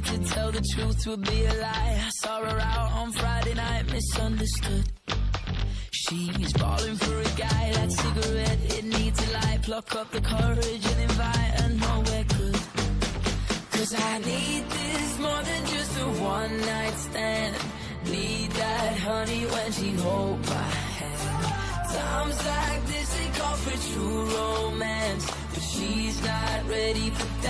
the truth would be a lie. I saw her out on Friday night, misunderstood. She's balling for a guy, that cigarette, it needs a light. Pluck up the courage and invite her nowhere good. Cause I need this more than just a one night stand. Need that honey when she hold my hand. Times like this, they call for true romance. But she's not ready for that.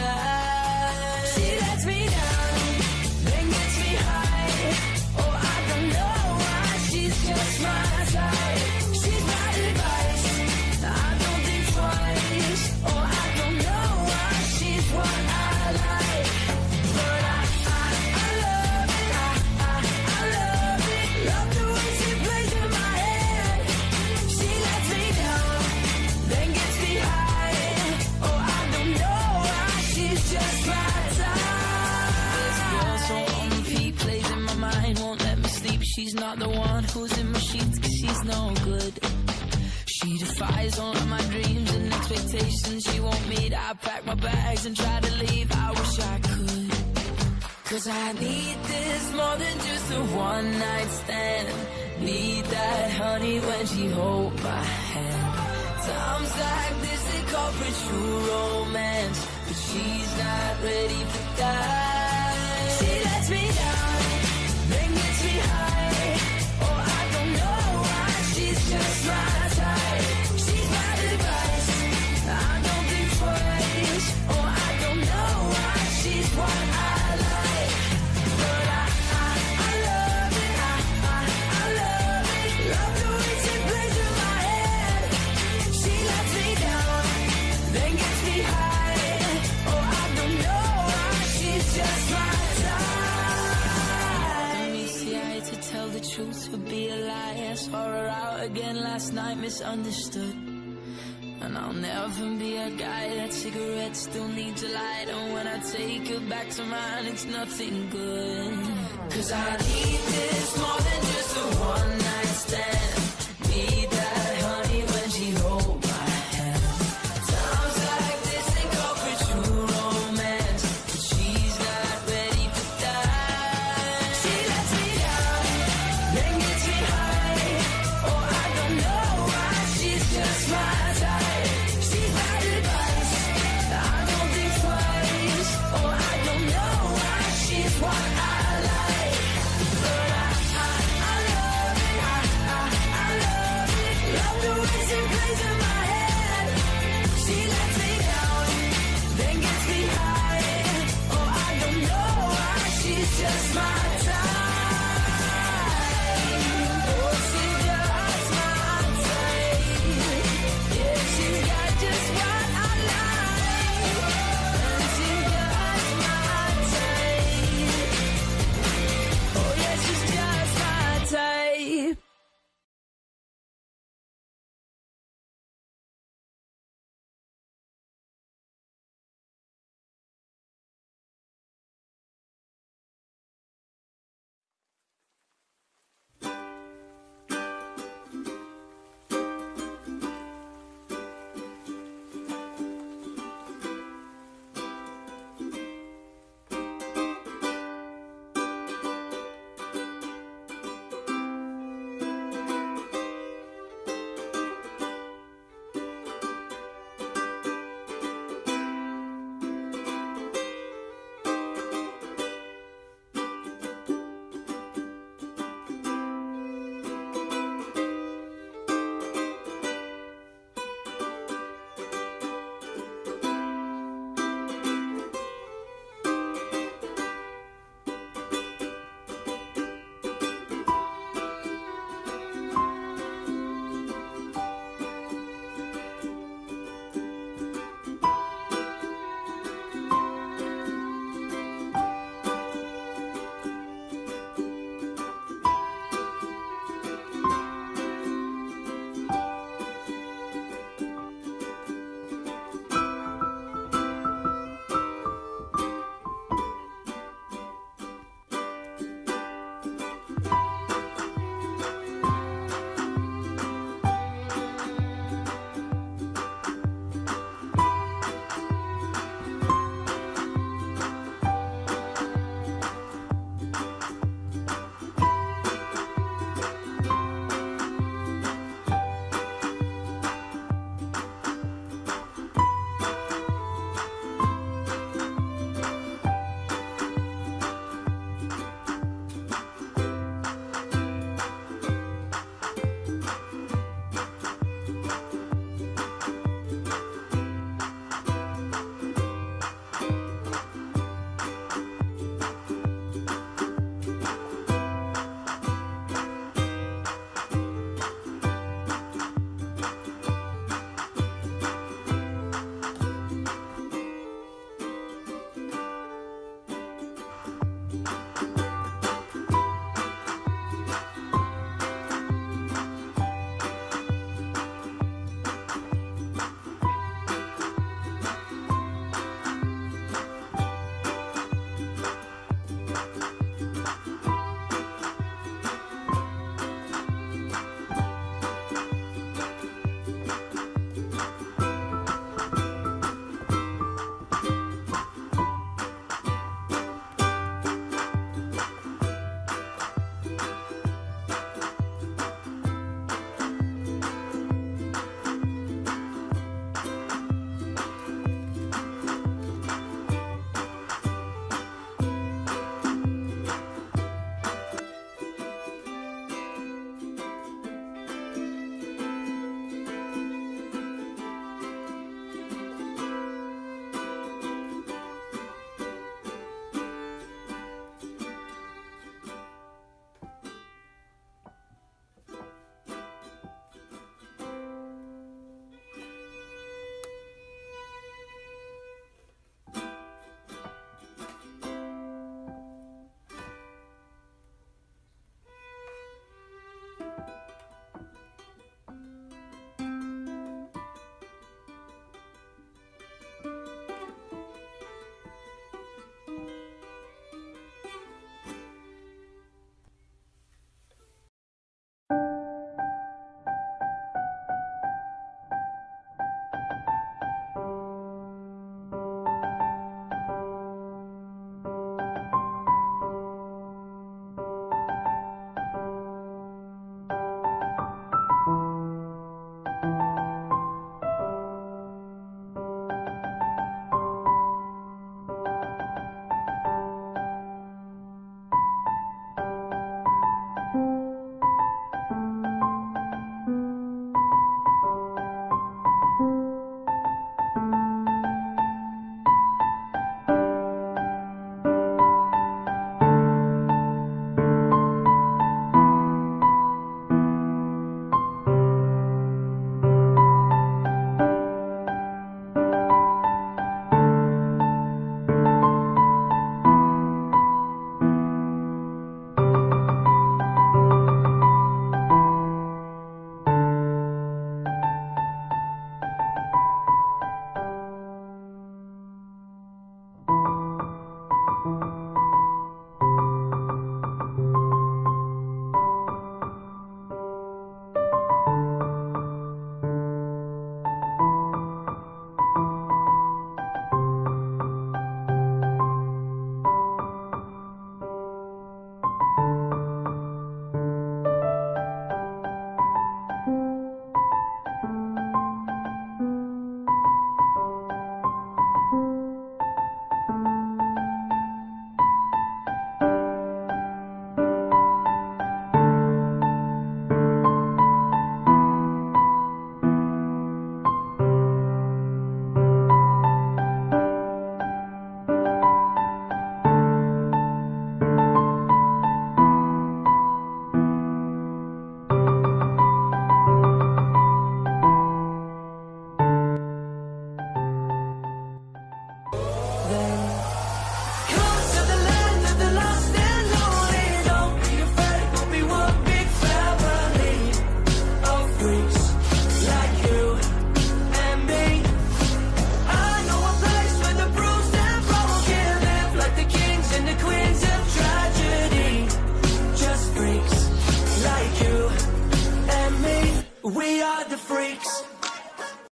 Who's in my sheets, cause she's no good. She defies all of my dreams and expectations. She won't meet. I pack my bags and try to leave. I wish I could. Cause I need this more than just a one night stand. Need that honey when she hold my hand. Times like this, they call for true romance. But she's not ready for that. I'll never be a guy that cigarette still needs a light. And when I take her back to mine, it's nothing good. Cause I need this more than just a one night stand. my time.